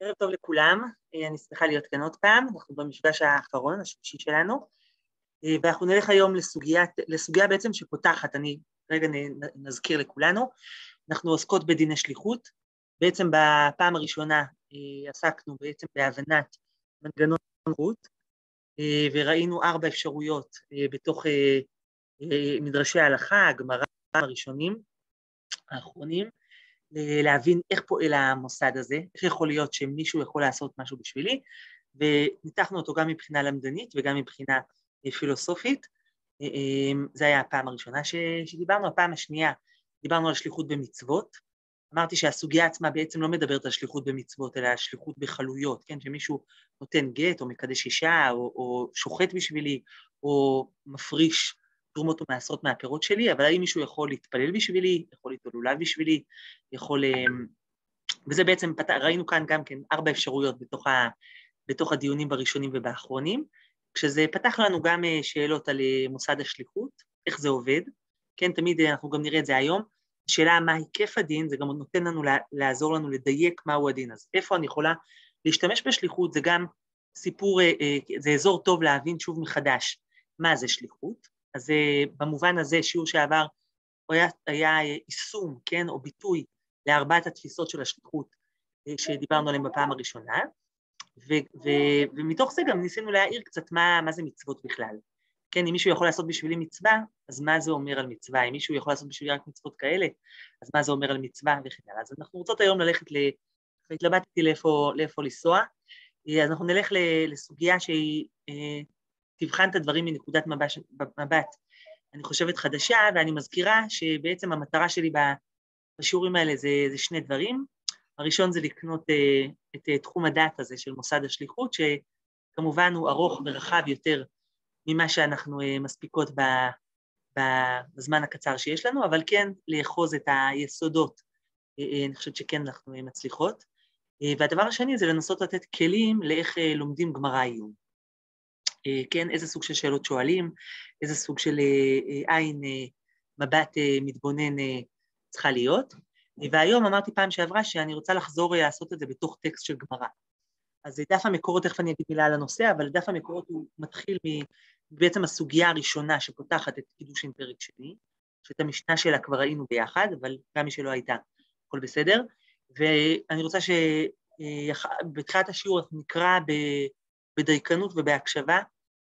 ערב טוב לכולם, אני שמחה להיות כאן עוד פעם, אנחנו במפגש האחרון, השלישי שלנו, ואנחנו נלך היום לסוגיה, לסוגיה בעצם שפותחת, אני רגע נזכיר לכולנו, אנחנו עוסקות בדיני שליחות, בעצם בפעם הראשונה עסקנו בעצם בהבנת מנגנון שליחות, וראינו ארבע אפשרויות בתוך מדרשי ההלכה, הגמרא הראשונים, האחרונים, להבין איך פועל המוסד הזה, איך יכול להיות שמישהו יכול לעשות משהו בשבילי, וניתחנו אותו גם מבחינה למדנית וגם מבחינה פילוסופית. זו הייתה הפעם הראשונה שדיברנו. הפעם השנייה דיברנו על שליחות במצוות. אמרתי שהסוגיה עצמה בעצם לא מדברת על שליחות במצוות, אלא על שליחות בחלויות, כן? שמישהו נותן גט או מקדש אישה או, או שוחט בשבילי או מפריש תרומות ומעשרות מהפירות שלי, אבל האם מישהו יכול להתפלל בשבילי, יכול ליטול לולב בשבילי, יכול... וזה בעצם, ראינו כאן גם כן ארבע אפשרויות בתוך, ה, בתוך הדיונים בראשונים ובאחרונים, כשזה פתח לנו גם שאלות על מוסד השליחות, איך זה עובד, כן, תמיד אנחנו גם נראה את זה היום, השאלה מה היקף הדין, זה גם נותן לנו לעזור לנו לדייק מהו הדין, אז איפה אני יכולה להשתמש בשליחות, זה גם סיפור, זה אזור טוב להבין שוב מחדש מה זה שליחות, אז במובן הזה שיעור שעבר היה, היה יישום, כן, או ביטוי לארבעת התפיסות של השליחות שדיברנו עליהן בפעם הראשונה, ו, ו, ומתוך זה גם ניסינו להעיר קצת מה, מה זה מצוות בכלל. כן, אם מישהו יכול לעשות בשבילי מצווה, אז מה זה אומר על מצווה? אם מישהו יכול לעשות בשבילי רק מצוות כאלה, אז מה זה אומר על מצווה וכן הלאה. אז אנחנו רוצות היום ללכת ל... התלבטתי לאיפה, לאיפה לנסוע, אז אנחנו נלך לסוגיה שהיא תבחן את הדברים מנקודת מבט, אני חושבת חדשה, ואני מזכירה שבעצם המטרה שלי בשיעורים האלה זה, זה שני דברים. הראשון זה לקנות uh, את uh, תחום הדעת הזה של מוסד השליחות, שכמובן הוא ארוך ורחב יותר ממה שאנחנו uh, מספיקות בזמן הקצר שיש לנו, אבל כן לאחוז את היסודות, אני חושבת שכן אנחנו מצליחות. והדבר השני זה לנסות לתת כלים לאיך לומדים גמרא עיון. כן, איזה סוג של שאלות שואלים, איזה סוג של עין, מבט מתבונן צריכה להיות. והיום אמרתי פעם שעברה שאני רוצה לחזור לעשות את זה בתוך טקסט של גמרא. אז דף המקורות, תכף אני אגיד מילה על הנושא, אבל דף המקורות הוא מתחיל בעצם הסוגיה הראשונה שפותחת את קידושין פרק שני, שאת המשנה שלה כבר ראינו ביחד, אבל גם מי שלא הייתה, הכל בסדר. ואני רוצה שבתחילת השיעור אנחנו נקרא בדייקנות ובהקשבה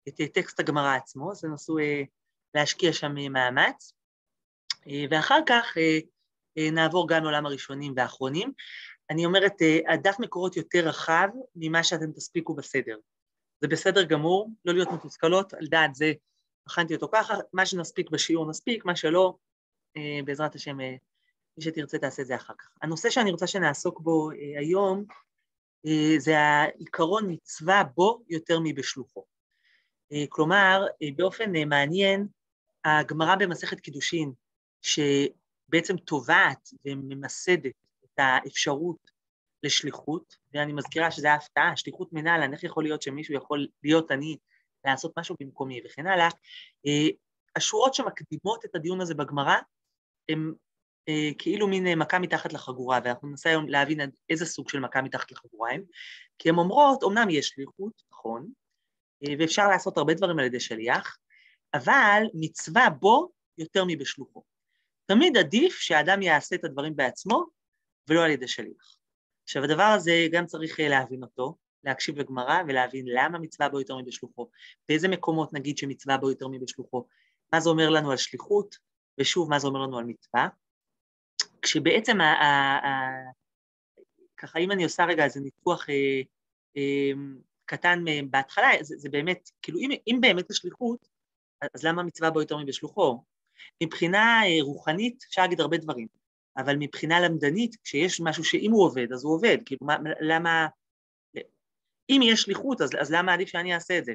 את טקסט הגמרא עצמו, אז תנסו להשקיע שם מאמץ. ואחר כך נעבור גם לעולם הראשונים והאחרונים. אני אומרת, הדף מקורות יותר רחב ממה שאתם תספיקו בסדר. זה בסדר גמור, לא להיות מתוסכלות, על דעת זה הכנתי אותו ככה, מה שנספיק בשיעור נספיק, מה שלא, בעזרת השם, מי שתרצה תעשה את זה אחר כך. הנושא שאני רוצה שנעסוק בו היום, זה העיקרון מצווה בו יותר מבשלוחו. כלומר, באופן מעניין, הגמרא במסכת קידושין, שבעצם תובעת וממסדת את האפשרות לשליחות, ואני מזכירה שזו ההפתעה, שליחות מנהלן, איך יכול להיות שמישהו יכול להיות אני, לעשות משהו במקומי וכן הלאה, השורות שמקדימות את הדיון הזה בגמרא, הן כאילו מין מכה מתחת לחגורה, ואנחנו ננסה היום להבין איזה סוג של מכה מתחת לחגורה הם, כי הן אומרות, אמנם יש שליחות, נכון, ואפשר לעשות הרבה דברים על ידי שליח, אבל מצווה בו יותר מבשלוחו. תמיד עדיף שהאדם יעשה את הדברים בעצמו ולא על ידי שליח. עכשיו הדבר הזה גם צריך להבין אותו, להקשיב לגמרא ולהבין למה מצווה בו יותר מבשלוחו, באיזה מקומות נגיד שמצווה בו יותר מבשלוחו, מה זה אומר לנו על שליחות, ושוב מה זה אומר לנו על מצווה, כשבעצם, ה, ה, ה, ככה אם אני עושה רגע איזה ניתוח אה, אה, קטן בהתחלה, זה, זה באמת, כאילו אם, אם באמת השליחות, אז למה מצווה בו יותר מבשלוחו? מבחינה אה, רוחנית אפשר להגיד הרבה דברים, אבל מבחינה למדנית, כשיש משהו שאם הוא עובד, אז הוא עובד, כאילו מה, למה... אם יש שליחות, אז, אז למה עדיף שאני אעשה את זה?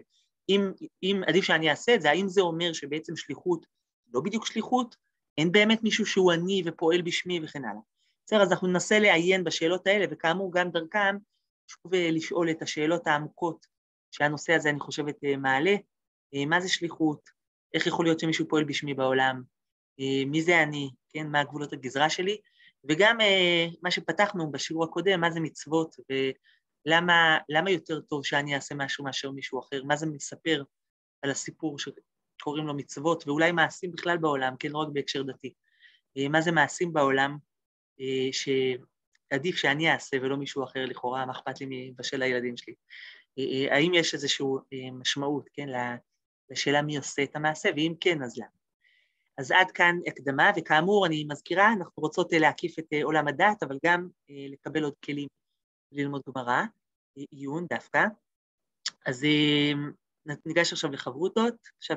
אם, אם עדיף שאני אעשה את זה, האם זה אומר שבעצם שליחות לא בדיוק שליחות, אין באמת מישהו שהוא אני ופועל בשמי וכן הלאה. בסדר, אז אנחנו ננסה לעיין בשאלות האלה, וכאמור גם דרכם, שוב לשאול את השאלות העמוקות שהנושא הזה, אני חושבת, מעלה. מה זה שליחות? איך יכול להיות שמישהו פועל בשמי בעולם? מי זה אני? כן, מה גבולות הגזרה שלי? וגם מה שפתחנו בשיעור הקודם, מה זה מצוות, ולמה יותר טוב שאני אעשה משהו מאשר מישהו אחר, מה זה מספר על הסיפור שקוראים לו מצוות, ואולי מעשים בכלל בעולם, כן, רק בהקשר דתי. מה זה מעשים בעולם שעדיף שאני אעשה ולא מישהו אחר לכאורה, מה אכפת לי מבשל הילדים שלי. האם יש איזושהי משמעות, כן, לשאלה מי עושה את המעשה, ואם כן, אז למה. אז עד כאן הקדמה, וכאמור, אני מזכירה, אנחנו רוצות להקיף את עולם הדת, אבל גם לקבל עוד כלים ללמוד גמרא, עיון דווקא. אז ניגש עכשיו לחברותות. עכשיו